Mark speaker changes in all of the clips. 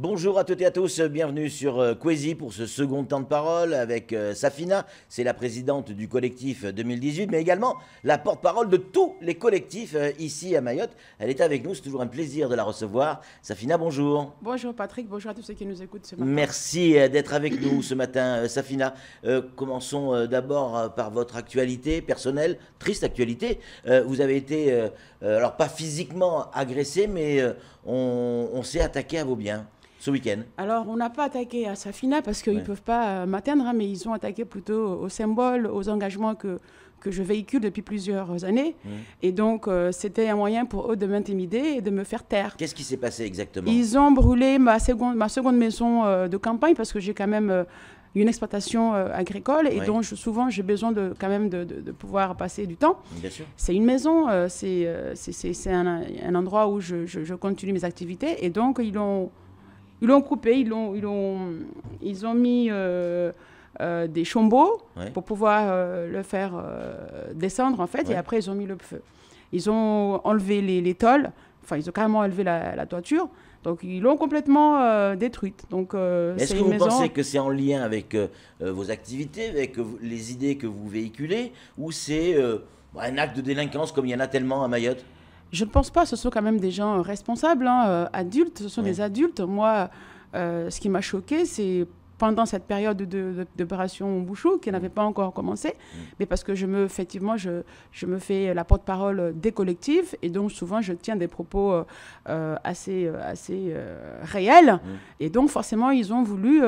Speaker 1: Bonjour à toutes et à tous, bienvenue sur euh, Quasi pour ce second temps de parole avec euh, Safina, c'est la présidente du collectif 2018, mais également la porte-parole de tous les collectifs euh, ici à Mayotte. Elle est avec nous, c'est toujours un plaisir de la recevoir. Safina, bonjour.
Speaker 2: Bonjour Patrick, bonjour à tous ceux qui nous écoutent ce matin.
Speaker 1: Merci d'être avec nous ce matin, Safina. commençons d'abord par votre actualité personnelle, triste actualité. vous avez été, alors pas physiquement agressé, mais on, on s'est attaqué à vos biens ce week-end
Speaker 2: Alors, on n'a pas attaqué à Safina parce qu'ils ne peuvent pas euh, m'atteindre, hein, mais ils ont attaqué plutôt aux symboles, aux engagements que, que je véhicule depuis plusieurs années. Et donc, euh, c'était un moyen pour eux de m'intimider et de me faire taire.
Speaker 1: Qu'est-ce qui s'est passé exactement?
Speaker 2: Ils ont brûlé ma seconde, ma seconde maison euh, de campagne parce que j'ai quand même une exploitation agricole et donc souvent j'ai besoin de quand même de, de, pouvoir passer du temps.
Speaker 1: Bien sûr.
Speaker 2: C'est une maison, c'est c'est un, un, endroit où je, je, je, continue mes activités et donc ils ont ils l'ont coupé, ils ont, ils ont, ils ont mis euh, euh, des chombeaux pour pouvoir euh, le faire descendre, en fait, et après, ils ont mis le feu. Ils ont enlevé les, les tôles, enfin, ils ont carrément enlevé la, toiture. Donc ils l'ont complètement détruite. Donc
Speaker 1: est-ce que vous pensez que c'est en lien avec vos activités, avec les idées que vous véhiculez, ou c'est un acte de délinquance comme il y en a tellement à Mayotte?
Speaker 2: Je ne pense pas, ce sont quand même des gens responsables, hein, euh, adultes, ce sont des adultes. Moi, euh, ce qui m'a choqué, c'est pendant cette période d'opération Bouchou, qui n'avait pas encore commencé, mm. mais parce que je me, effectivement, je, je me fais la porte-parole des collectifs, et donc souvent je tiens des propos euh, assez, assez réels, mm. et donc forcément ils ont voulu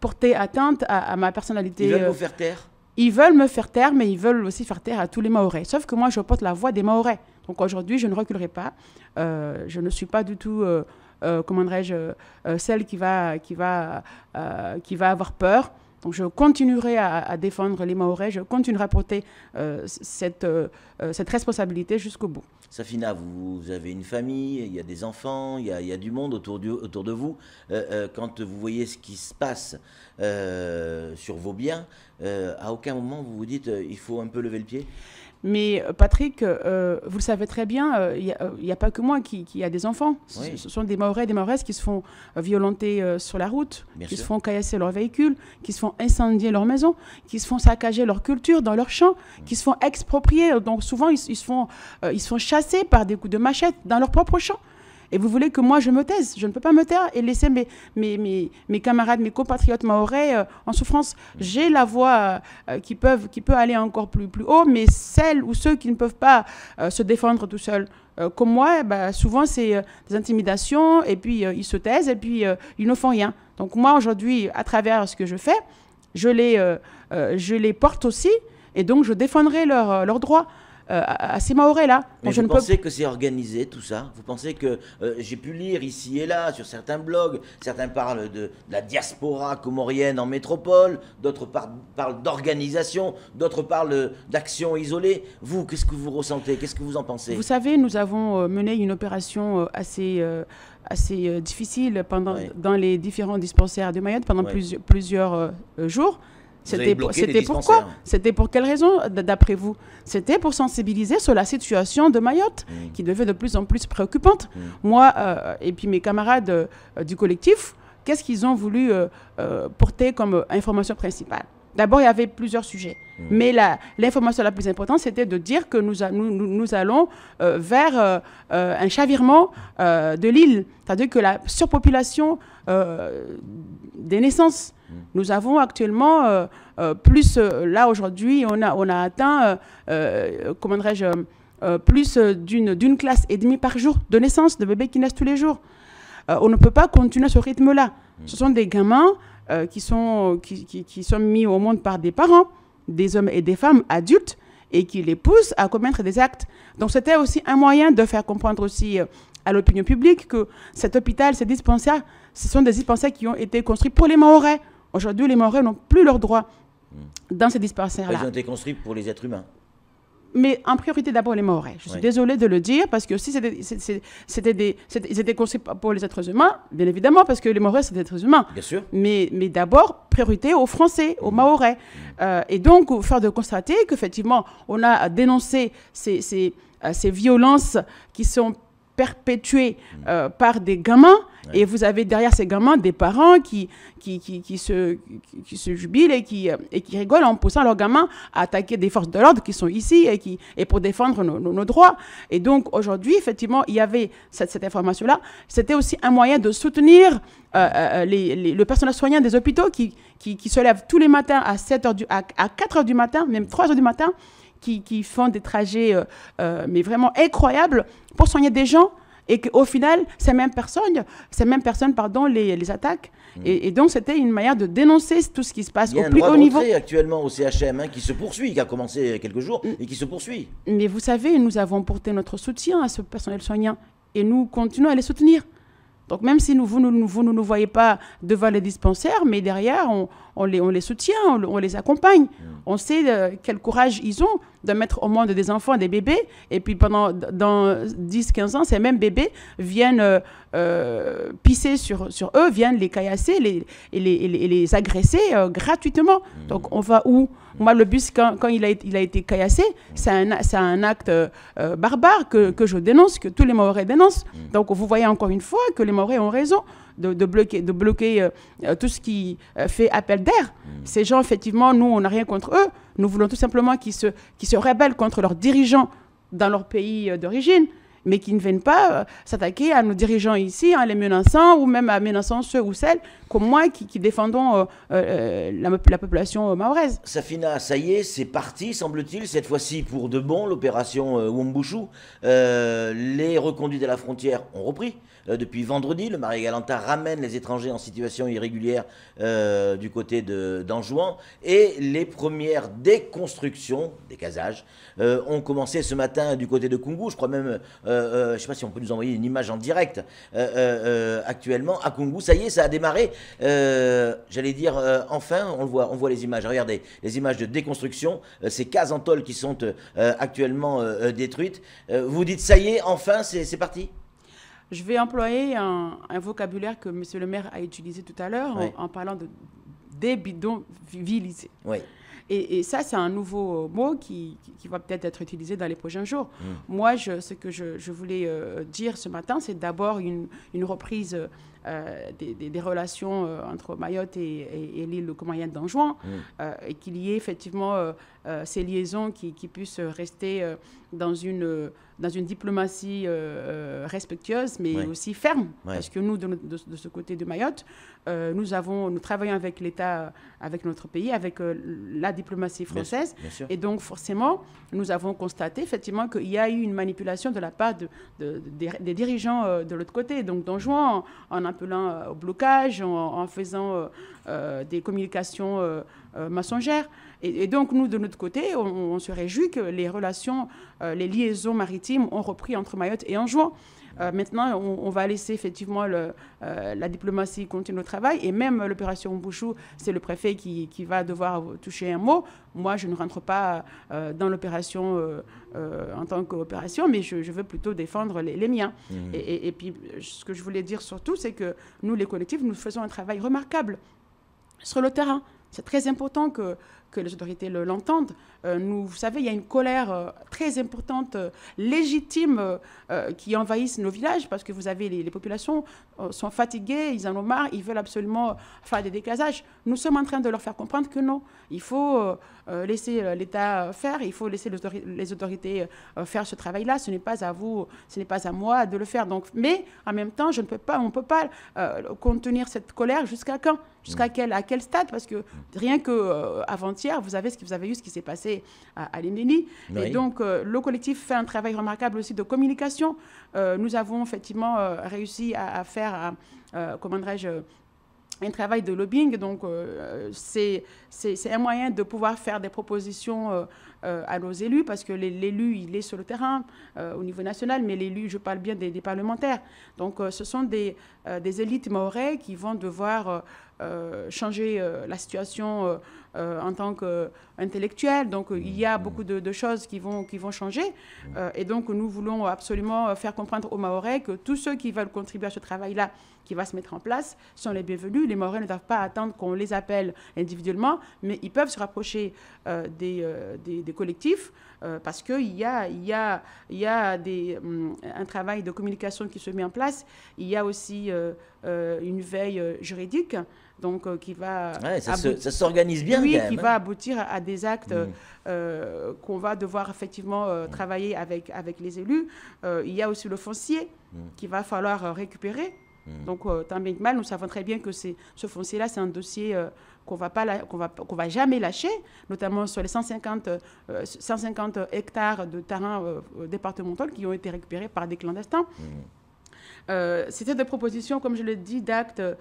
Speaker 2: porter atteinte à, à, ma personnalité.
Speaker 1: Ils veulent vous faire taire?
Speaker 2: Ils veulent me faire taire, mais ils veulent aussi faire taire à tous les Maorais. Sauf que moi, je porte la voix des Maorais. Donc aujourd'hui, je ne reculerai pas. Euh, je ne suis pas du tout, euh, euh, comment dirais-je, celle qui va, qui, va, qui va avoir peur. Donc je continuerai à, défendre les Maorais, je continuerai à porter cette, cette responsabilité jusqu'au bout.
Speaker 1: Safina, vous, avez une famille, il y a des enfants, il y a, du monde autour autour de vous. quand vous voyez ce qui se passe sur vos biens, à aucun moment vous vous dites il faut un peu lever le pied?
Speaker 2: Mais euh, Patrick, euh, vous le savez très bien, euh, il n'y a, pas que moi qui, qui a des enfants. Ce, sont des Maorais et des Maoraises qui se font violenter sur la route, qui se font caillasser leurs véhicules, qui se font incendier leurs maisons, qui se font saccager leur culture dans leurs champs, qui se font exproprier. Donc souvent, ils, ils se font, ils se font chasser par des coups de machette dans leur propre champ. Et vous voulez que moi je me taise Je ne peux pas me taire et laisser mes, mes, mes, mes camarades, mes compatriotes maorais euh, en souffrance. J'ai la voix euh, qui, peuvent, qui peut aller encore plus, plus haut, mais celles ou ceux qui ne peuvent pas euh, se défendre tout seuls, comme moi, bah, souvent c'est des intimidations et puis ils se taisent et puis ils ne font rien. Donc moi aujourd'hui, à travers ce que je fais, je les, je les porte aussi et donc je défendrai leurs leur droits. Euh, à, ces Maorais-là.
Speaker 1: Mais vous pensez que c'est organisé tout ça? Vous pensez que euh, j'ai pu lire ici et là sur certains blogs, certains parlent de, la diaspora comorienne en métropole, d'autres parlent d'organisation, d'autres parlent d'actions isolées. Vous, qu'est-ce que vous ressentez? Qu'est-ce que vous en pensez?
Speaker 2: Vous savez, nous avons euh, mené une opération assez assez difficile pendant, dans les différents dispensaires de Mayotte pendant plusieurs jours. C'était pourquoi C'était pour quelle raison, d'après vous C'était pour sensibiliser sur la situation de Mayotte, mm. qui devait de plus en plus préoccupante. Mm. Moi euh, et puis mes camarades euh, du collectif, qu'est-ce qu'ils ont voulu euh, porter comme information principale? D'abord, il y avait plusieurs sujets. Mm. Mais l'information la, plus importante, c'était de dire que nous, nous, nous allons vers un chavirement de l'île. C'est-à-dire que la surpopulation des naissances nous avons actuellement euh, euh, plus, euh, là aujourd'hui, on a, on a atteint, comment dirais-je, plus d'une classe et demie par jour de naissance de bébés qui naissent tous les jours. on ne peut pas continuer ce rythme-là. Mm. Ce sont des gamins qui, sont, qui, qui, sont mis au monde par des parents, des hommes et des femmes adultes, et qui les poussent à commettre des actes. Donc c'était aussi un moyen de faire comprendre aussi à l'opinion publique que cet hôpital, ces dispensaires, ce sont des dispensaires qui ont été construits pour les Mahorais. Aujourd'hui, les Maorais n'ont plus leurs droits hmm. dans ces dispensaires-là.
Speaker 1: Ils ont été construits pour les êtres humains.
Speaker 2: Mais en priorité d'abord les Maorais. Je suis désolée de le dire parce que si c'était des, ils étaient construits pour les êtres humains, bien évidemment, parce que les Maorais c'est des êtres humains.
Speaker 1: Bien sûr.
Speaker 2: Mais, mais d'abord priorité aux Français, aux hmm. Maorais. Hmm. Euh, et donc faire de constater qu'effectivement on a dénoncé ces, ces, euh, ces violences qui sont perpétuée mm. par des gamins. Et vous avez derrière ces gamins des parents qui, qui, qui, qui se, qui, se jubilent et qui, et qui rigolent en poussant leurs gamins à attaquer des forces de l'ordre qui sont ici et, qui, et pour défendre nos, nos, droits. Et donc aujourd'hui, effectivement, il y avait cette, cette information-là. C'était aussi un moyen de soutenir les, les, le personnel soignant des hôpitaux qui, qui, qui, se lèvent tous les matins à, 7 heures du, à, à 4 heures du matin, même 3 heures du matin, qui, qui font des trajets, euh, euh, mais vraiment incroyables, pour soigner des gens et qu'au final, ces mêmes personnes, ces mêmes personnes pardon, les, les attaquent. Mmh. Et, et, donc, c'était une manière de dénoncer tout ce qui se passe au plus haut niveau.
Speaker 1: Il y a un actuellement au CHM hein, qui se poursuit, qui a commencé il y a quelques jours et qui se poursuit.
Speaker 2: Mais vous savez, nous avons porté notre soutien à ce personnel soignant et nous continuons à les soutenir. Donc même si nous, vous, ne nous, nous, voyez pas devant les dispensaires, mais derrière, on, on, les, on les, soutient, on, on les accompagne. Mmh. On sait euh, quel courage ils ont de mettre au monde des enfants, des bébés. Et puis pendant dans 10-15 ans, ces mêmes bébés viennent euh, euh, pisser sur, sur eux, viennent les caillasser les, et, les, et, les, et les agresser gratuitement. Mmh. Donc on va où? Moi, le bus, quand, quand, il, a, il a été caillassé, c'est un, un acte euh, barbare que, que, je dénonce, que tous les Maorais dénoncent. Mmh. Donc vous voyez encore une fois que les Maorais ont raison de, de bloquer, de bloquer euh, tout ce qui euh, fait appel d'air. Mmh. Ces gens, effectivement, nous, on n'a rien contre eux. Nous voulons tout simplement qu'ils se, qu se rebellent contre leurs dirigeants dans leur pays d'origine mais qui ne viennent pas euh, s'attaquer à nos dirigeants ici en les menaçant ou même en menaçant ceux ou celles comme moi qui, défendons euh, euh, la, la, population mahoraise.
Speaker 1: Safina, ça y est, c'est parti, semble-t-il, cette fois-ci pour de bon, l'opération Wombushu. les reconduits à la frontière ont repris. Depuis vendredi, le Marie Galanta ramène les étrangers en situation irrégulière du côté d'Anjouan et les premières déconstructions, des casages, ont commencé ce matin du côté de Kungu. Je crois même euh, euh, je ne sais pas si on peut nous envoyer une image en direct euh, actuellement à Kungu. Ça y est, ça a démarré. J'allais dire, enfin, on le voit, on voit les images. Regardez, les images de déconstruction, ces cases en tôle qui sont actuellement détruites. vous dites, ça y est, enfin, c'est parti?
Speaker 2: Je vais employer un, un, vocabulaire que M. le maire a utilisé tout à l'heure oui. en, en, parlant de débidonvillisés.
Speaker 1: Oui.
Speaker 2: Et, et, ça, c'est un nouveau mot qui, va peut-être être utilisé dans les prochains jours. Mmh. Moi, je, ce que je, je voulais euh, dire ce matin, c'est d'abord une, une, reprise euh, des, des, des, relations euh, entre Mayotte et, et, et l'île comorienne d'Anjouan, mmh. Euh, et qu'il y ait effectivement euh, euh, ces liaisons qui, qui puissent rester dans une dans une diplomatie euh, respectueuse, mais ouais. aussi ferme. Ouais. Parce que nous, de, de, de, ce côté de Mayotte, euh, nous, avons, nous travaillons avec l'État, avec notre pays, avec euh, la diplomatie française.
Speaker 1: Bien sûr, bien sûr.
Speaker 2: Et donc, forcément, nous avons constaté effectivement qu'il y a eu une manipulation de la part de, des, des, dirigeants de l'autre côté. Donc, dans en, en appelant au blocage, en, en faisant des communications mensongères. Et, et, donc, nous, de notre côté, on, on, se réjouit que les relations, euh, les liaisons maritimes ont repris entre Mayotte et Anjouan. Euh, maintenant, on, on, va laisser effectivement le, euh, la diplomatie continuer le travail. Et même l'opération Bouchou, c'est le préfet qui, qui, va devoir toucher un mot. Moi, je ne rentre pas euh, dans l'opération en tant qu'opération, mais je, je, veux plutôt défendre les, les miens. Mmh. Et, et, et, puis, ce que je voulais dire surtout, c'est que nous, les collectifs, nous faisons un travail remarquable sur le terrain. C'est très important que, que les autorités l'entendent. Euh, nous, vous savez, il y a une colère euh, très importante, euh, légitime, qui envahisse nos villages parce que vous avez les, populations sont fatiguées, ils en ont marre, ils veulent absolument faire des décasages. Nous sommes en train de leur faire comprendre que non, il faut euh, laisser l'État faire, il faut laisser les autorités faire ce travail-là. Ce n'est pas à vous, ce n'est pas à moi de le faire. Donc, mais en même temps, je ne peux pas, on ne peut pas contenir cette colère jusqu'à quand? Jusqu'à mmh. quel, à quel stade? Parce que rien que avant-hier, vous avez ce que vous avez eu, ce qui s'est passé à, à Oui. Et donc, euh, le collectif fait un travail remarquable aussi de communication. Euh, nous avons effectivement euh, réussi à, à faire, comment dirais-je, un travail de lobbying. Donc, euh, c'est un moyen de pouvoir faire des propositions euh, euh, à nos élus, parce que l'élu, il est sur le terrain au niveau national, mais l'élu, je parle bien des, des parlementaires. Donc, ce sont des, des élites maorais qui vont devoir changer la situation en tant qu'intellectuel. Donc il y a mmh. beaucoup de, choses qui vont, qui vont changer. et donc nous voulons absolument faire comprendre aux Maorais que tous ceux qui veulent contribuer à ce travail-là, qui va se mettre en place, sont les bienvenus. Les Maorais ne doivent pas attendre qu'on les appelle individuellement, mais ils peuvent se rapprocher des, des, collectifs. parce qu'il y a, y a, y a des, hum, un travail de communication qui se met en place. Il y a aussi une veille juridique donc euh, qui va
Speaker 1: ça s'organise bien
Speaker 2: oui,
Speaker 1: qui
Speaker 2: hein. va aboutir à, des actes mm. euh, qu'on va devoir effectivement euh, mm. travailler avec avec les élus. il y a aussi le foncier mm. qu'il va falloir récupérer. Donc tant bien que mal, nous savons très bien que ce foncier-là, c'est un dossier qu'on pas qu'on va qu'on va jamais lâcher, notamment sur les 150 150 hectares de terrain départemental qui ont été récupérés par des clandestins. Euh, c'était des propositions, comme je l'ai dit, d'actes euh,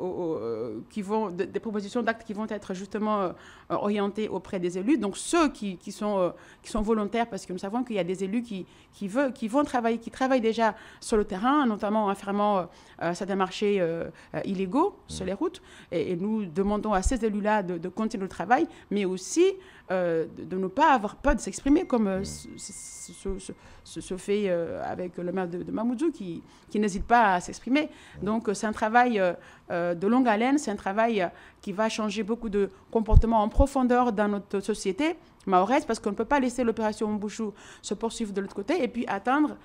Speaker 2: euh, qui vont, des propositions d'actes qui vont être justement orientées auprès des élus. Donc ceux qui, qui, sont, qui sont volontaires, parce que nous savons qu'il y a des élus qui, qui, veulent, qui vont travailler, qui travaillent déjà sur le terrain, notamment en fermant certains marchés illégaux sur les routes. Et, nous demandons à ces élus-là de, de continuer le travail, mais aussi euh, de, ne pas avoir peur de s'exprimer, comme euh, se, fait euh, avec le maire de, de Mamoudzou, qui, qui n'hésite pas à s'exprimer. Donc c'est un travail de longue haleine, c'est un travail qui va changer beaucoup de comportements en profondeur dans notre société mahoraise, parce qu'on ne peut pas laisser l'opération Mbouchou se poursuivre de l'autre côté et puis attendre,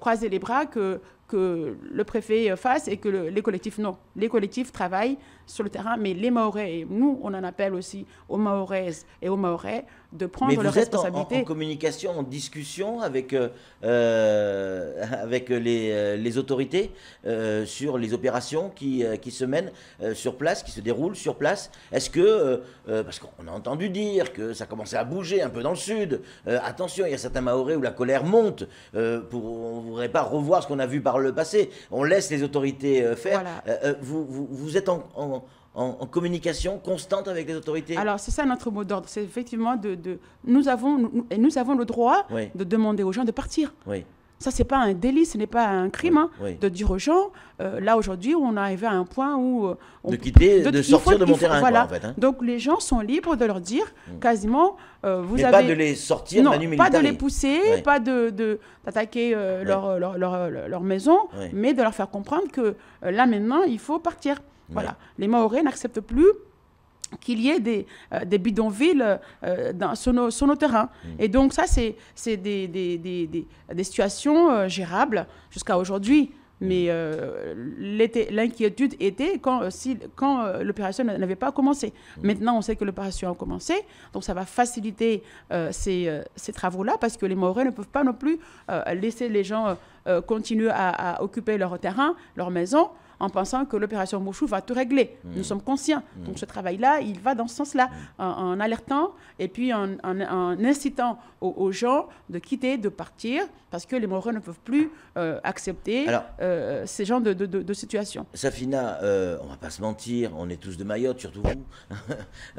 Speaker 2: croiser les bras que, que le préfet fasse et que les collectifs, non. Les collectifs travaillent sur le terrain, mais les Mahorais, et nous, on en appelle aussi aux Mahoraises et aux Mahorais de prendre
Speaker 1: leurs
Speaker 2: responsabilités.
Speaker 1: En, en, communication, en discussion avec, euh, euh avec les, euh, les autorités euh, sur les opérations qui, qui se mènent sur place, qui se déroulent sur place. Est-ce que, parce qu'on a entendu dire que ça commençait à bouger un peu dans le sud, attention, il y a certains Mahorais où la colère monte, pour, on ne voudrait pas revoir ce qu'on a vu par le passé. On laisse les autorités faire. vous, vous, vous, êtes en en, communication constante avec les autorités?
Speaker 2: Alors, c'est ça notre mot d'ordre. C'est effectivement de, Nous, avons, nous, nous avons le droit de demander aux gens de partir. Oui. Ça, c'est pas un délit, ce n'est pas un crime hein, de dire aux gens, euh, là aujourd'hui, on est arrivé à un point où... Euh,
Speaker 1: on, de quitter, de, sortir de mon terrain, voilà. en fait, hein.
Speaker 2: Donc les gens sont libres de leur dire mm. quasiment, euh, vous
Speaker 1: Mais
Speaker 2: avez...
Speaker 1: pas de les sortir
Speaker 2: non, pas de les pousser, pas de d'attaquer leur, leur, leur, leur, maison, mais de leur faire comprendre que là maintenant, il faut partir. Voilà. Les Maoris n'acceptent plus qu'il y ait des, euh, des bidonvilles euh, dans, sur, nos, sur, nos, terrains. Mm. Et donc ça, c'est des, des, des, des, situations euh, gérables jusqu'à aujourd'hui. Mais l'inquiétude était quand, si, quand l'opération n'avait pas commencé. Mm. Maintenant, on sait que l'opération a commencé, donc ça va faciliter ces, ces travaux-là parce que les Maoris ne peuvent pas non plus laisser les gens continuer à, à, occuper leur terrain, leur maison en pensant que l'opération Mouchou va tout régler. Mmh. Nous sommes conscients. Mmh. Donc ce travail-là, il va dans ce sens-là, mmh. en, alertant et puis en, incitant aux, gens de quitter, de partir, parce que les Maoris ne peuvent plus euh, accepter euh, ces genres de, de, situations.
Speaker 1: Safina, euh, on va pas se mentir, on est tous de Mayotte, surtout vous.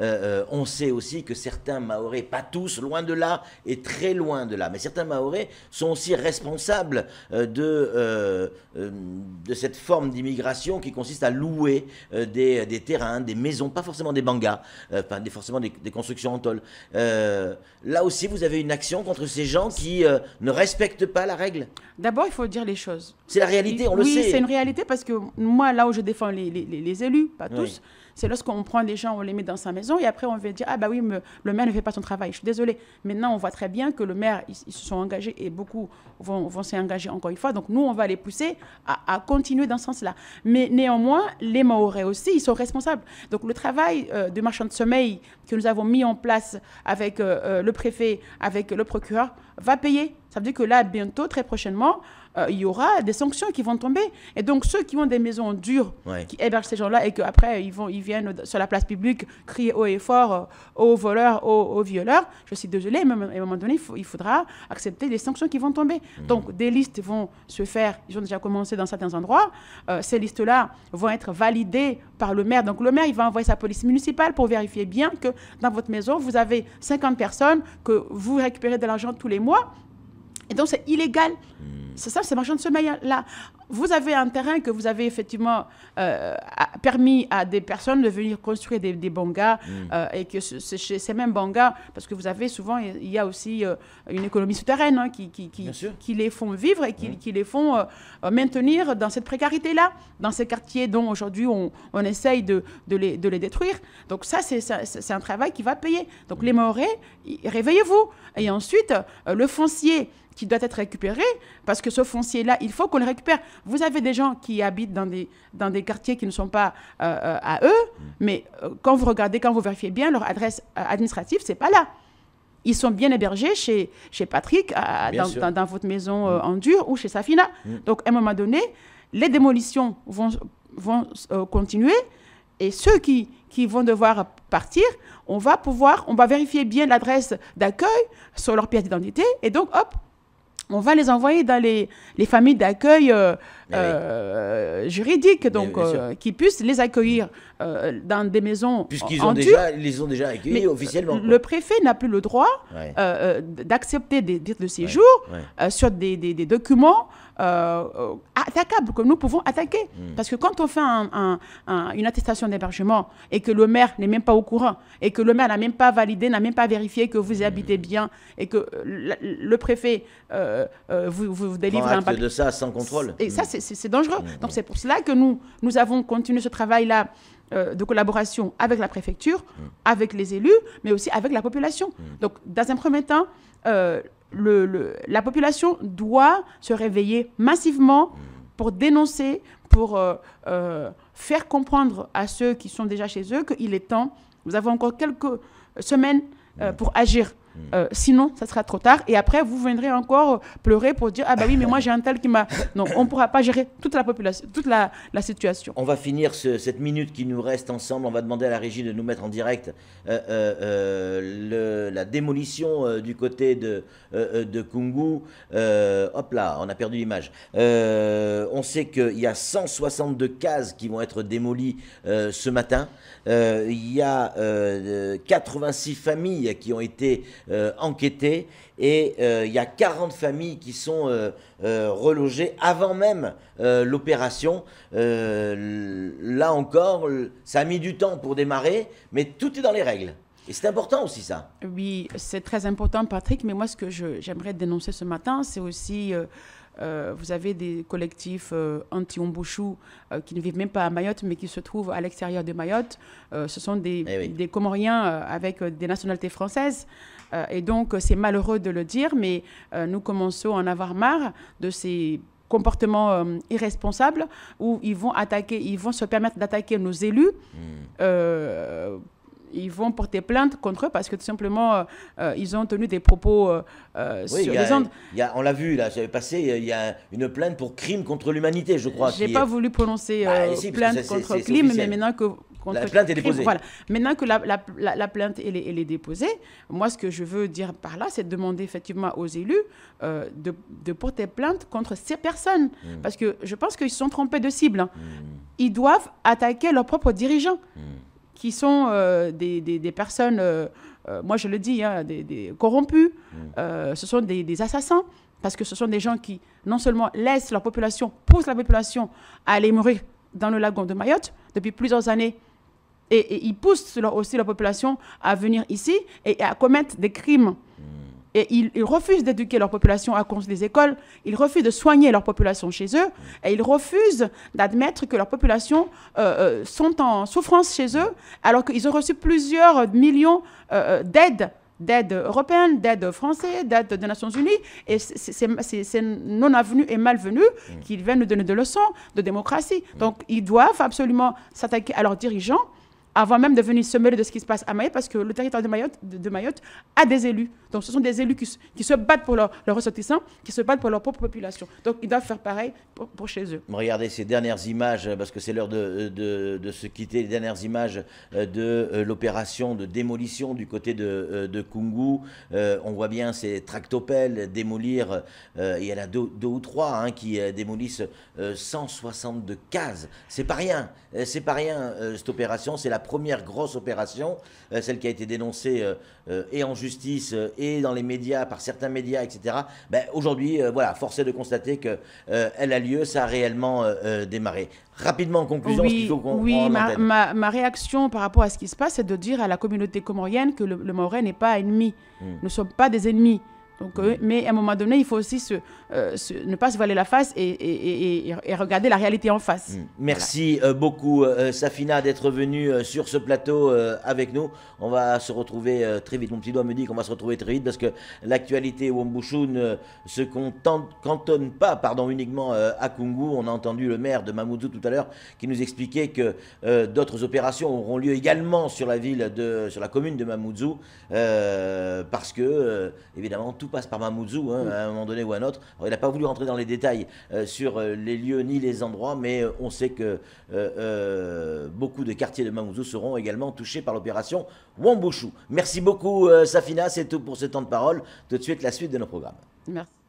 Speaker 1: on sait aussi que certains Maoris, pas tous, loin de là, et très loin de là, mais certains Maoris sont aussi responsables de, de cette forme d'immigration qui consiste à louer euh, des, des, terrains, des maisons, pas forcément des bangas, euh, pas des, forcément des, constructions en tôle. Euh, là aussi, vous avez une action contre ces gens qui ne respectent pas la règle?
Speaker 2: D'abord, il faut dire les choses.
Speaker 1: C'est la réalité, on
Speaker 2: le
Speaker 1: sait.
Speaker 2: Oui, c'est une réalité parce que moi, là où je défends les, les, les élus, pas tous, c'est lorsqu'on prend les gens, on les met dans sa maison et après on va dire Ah, bah oui, le maire ne fait pas son travail. Je suis désolée. Maintenant, on voit très bien que le maire, ils, se sont engagés et beaucoup vont, vont s'y engager encore une fois. Donc, nous, on va les pousser à, continuer dans ce sens-là. Mais néanmoins, les Maorais aussi, ils sont responsables. Donc, le travail euh, de marchand de sommeil que nous avons mis en place avec euh, euh, le préfet, avec le procureur, va payer. Ça veut dire que là, bientôt, très prochainement, euh, il y aura des sanctions qui vont tomber. Et donc, ceux qui ont des maisons dures, qui hébergent ces gens-là et qu'après, ils, vont, ils viennent sur la place publique crier haut et fort euh, aux voleurs, aux, violeurs, je suis désolée, mais à un moment donné, il, faudra accepter les sanctions qui vont tomber. Mmh. Donc, des listes vont se faire, ils ont déjà commencé dans certains endroits. Euh, ces listes-là vont être validées par le maire. Donc, le maire, il va envoyer sa police municipale pour vérifier bien que dans votre maison, vous avez 50 personnes, que vous récupérez de l'argent tous les mois. Et donc, c'est illégal. Mmh. C'est ça, ces marchands de sommeil-là. Vous avez un terrain que vous avez effectivement euh, permis à des personnes de venir construire des, des bangas mm. euh, et que chez ces mêmes bangas, parce que vous avez souvent, il y a aussi euh, une économie souterraine hein, qui, qui, qui, qui, les font vivre et qui, mm. les font maintenir dans cette précarité-là, dans ces quartiers dont aujourd'hui on, on, essaye de, de, les, de les détruire. Donc ça, c'est un travail qui va payer. Donc les Maorais, réveillez-vous. Et ensuite, le foncier qui doit être récupéré, parce que ce foncier-là, il faut qu'on le récupère. Vous avez des gens qui habitent dans des, dans des quartiers qui ne sont pas euh, euh, à eux, mm. mais euh, quand vous regardez, quand vous vérifiez bien, leur adresse administrative, c'est pas là. Ils sont bien hébergés chez, chez Patrick, dans, votre maison mm. en dur, ou chez Safina. Mm. Donc, à un moment donné, les démolitions vont, vont continuer, et ceux qui, qui vont devoir partir, on va pouvoir, on va vérifier bien l'adresse d'accueil sur leur pièce d'identité, et donc, hop, on va les envoyer dans les, les familles d'accueil euh, eh euh, juridiques, donc euh, qui puissent les accueillir dans des maisons.
Speaker 1: Puisqu'ils ont déjà, ils les ont déjà accueillis officiellement.
Speaker 2: Le préfet n'a plus le droit d'accepter des titres de séjour sur des, des, des documents euh, euh, attaquables que nous pouvons attaquer. Hmm. Parce que quand on fait une attestation d'hébergement et que le maire n'est même pas au courant et que le maire n'a même pas validé, n'a même pas vérifié que vous y habitez hmm. bien et que le, préfet euh, vous, vous, délivre
Speaker 1: un papier. de ça sans contrôle.
Speaker 2: Et ça, hmm. c'est dangereux. Donc c'est pour cela que nous, nous avons continué ce travail-là de collaboration avec la préfecture, avec les élus, mais aussi avec la population. Donc, dans un premier temps, le, la population doit se réveiller massivement pour dénoncer, pour euh, euh, faire comprendre à ceux qui sont déjà chez eux qu'il est temps. Nous avons encore quelques semaines euh, pour agir. Euh, sinon, ça sera trop tard. Et après, vous viendrez encore pleurer pour dire Ah, bah oui, mais moi j'ai un tel qui m'a. Non, on ne pourra pas gérer toute la population, toute la, la situation.
Speaker 1: On va finir cette minute qui nous reste ensemble. On va demander à la régie de nous mettre en direct euh, euh, la démolition du côté de, de Kungu. hop là, on a perdu l'image. on sait qu'il y a 162 cases qui vont être démolies ce matin. il y a 86 familles qui ont été euh, enquêté et euh, il y a 40 familles qui sont euh, relogées avant même l'opération. là encore, ça a mis du temps pour démarrer, mais tout est dans les règles. Et c'est important aussi ça.
Speaker 2: Oui, c'est très important Patrick, mais moi ce que j'aimerais dénoncer ce matin, c'est aussi... vous avez des collectifs anti-Ombouchou qui ne vivent même pas à Mayotte, mais qui se trouvent à l'extérieur de Mayotte. ce sont des, eh des Comoriens avec des nationalités françaises. Euh, et donc, c'est malheureux de le dire, mais euh, nous commençons à en avoir marre de ces comportements euh, irresponsables où ils vont attaquer, ils vont se permettre d'attaquer nos élus. Hmm. ils vont porter plainte contre eux parce que tout simplement, ils ont tenu des propos sur les ondes.
Speaker 1: on l'a vu, là, j'avais passé, il y a une plainte pour crime contre l'humanité, je crois.
Speaker 2: Je n'ai pas voulu prononcer bah, plainte contre crime, mais maintenant que
Speaker 1: la plainte est déposée.
Speaker 2: Voilà. Maintenant que la, la, plainte elle est, déposée, moi, ce que je veux dire par là, c'est de demander effectivement aux élus euh, de, de, porter plainte contre ces personnes. Hmm. Parce que je pense qu'ils se sont trompés de cible. Hein. Hmm. Ils doivent attaquer leurs propres dirigeants, hmm. qui sont euh, des, des, personnes, euh, moi je le dis, hein, des, corrompus. ce sont des, assassins parce que ce sont des gens qui non seulement laissent leur population, poussent la population à aller mourir dans le lagon de Mayotte depuis plusieurs années et, ils poussent aussi la population à venir ici et, à commettre des crimes. Hmm. Et ils, refusent d'éduquer leur population à cause des écoles, ils refusent de soigner leur population chez eux, hmm. et ils refusent d'admettre que leur population euh, euh, sont en souffrance chez eux, alors qu'ils ont reçu plusieurs millions euh, d'aides d'aide européenne, d'aide française, d'aide des Nations Unies. Et c'est non avenu et malvenu hmm. qu'ils viennent nous donner des leçons de démocratie. Donc, ils doivent absolument s'attaquer à leurs dirigeants avant même de venir se mêler de ce qui se passe à Mayotte, parce que le territoire de Mayotte, de, Mayotte a des élus. Donc ce sont des élus qui, se battent pour leurs ressortissants, qui se battent pour leur propre population. Donc ils doivent faire pareil pour, chez eux.
Speaker 1: Regardez ces dernières images, parce que c'est l'heure de, de, se quitter, les dernières images euh, de euh, l'opération de démolition du côté de, euh, de Kungu. on voit bien ces tractopelles démolir, il y en a deux, ou trois hein, qui démolissent 162 cases. C'est pas rien, c'est pas rien cette opération, c'est la première grosse opération, celle qui a été dénoncée et en justice et dans les médias, par certains médias, etc. Ben, aujourd'hui, voilà, force est de constater qu'elle a lieu, ça a réellement démarré. Rapidement, en conclusion,
Speaker 2: oui, faut qu'on Oui, ma, ma, réaction par rapport à ce qui se passe, c'est de dire à la communauté comorienne que le, le n'est pas ennemi. Hmm. Nous ne sommes pas des ennemis. Donc, euh, mais à un moment donné, il faut aussi euh, se, ne pas se voiler la face et, et, regarder la réalité en face. Mm.
Speaker 1: Merci euh, beaucoup, Safina, d'être venue sur ce plateau avec nous. On va se retrouver très vite. Mon petit doigt me dit qu'on va se retrouver très vite parce que l'actualité Wombushu ne se cantonne pas pardon, uniquement à Kungu. On a entendu le maire de Mamoudzou tout à l'heure qui nous expliquait que d'autres opérations auront lieu également sur la ville de, sur la commune de Mamoudzou parce que, évidemment, tout passe par Mamoudzou hein, à un moment donné ou à un autre. il n'a pas voulu rentrer dans les détails euh, sur euh, les lieux ni les endroits, mais euh, on sait que beaucoup de quartiers de Mamoudzou seront également touchés par l'opération Wambushu. Merci beaucoup Safina, c'est tout pour ce temps de parole. Tout de suite la suite de nos programmes.
Speaker 2: Merci.